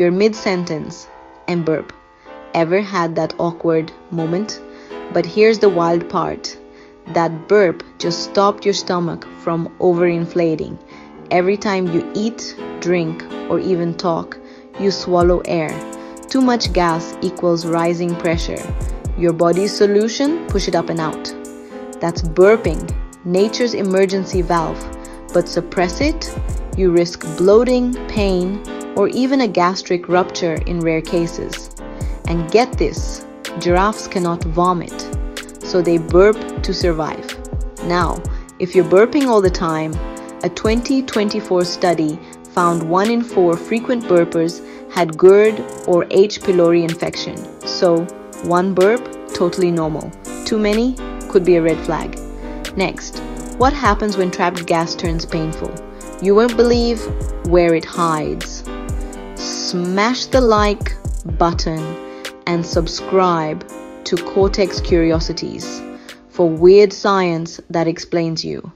You're mid sentence and burp. Ever had that awkward moment? But here's the wild part that burp just stopped your stomach from overinflating. Every time you eat, drink, or even talk, you swallow air. Too much gas equals rising pressure. Your body's solution, push it up and out. That's burping, nature's emergency valve. But suppress it, you risk bloating, pain, or even a gastric rupture in rare cases. And get this giraffes cannot vomit, so they burp to survive. Now, if you're burping all the time, a 2024 study found 1 in 4 frequent burpers had GERD or H. pylori infection. So, one burp, totally normal. Too many could be a red flag. Next, what happens when trapped gas turns painful? You won't believe where it hides. Smash the like button and subscribe to Cortex Curiosities for weird science that explains you.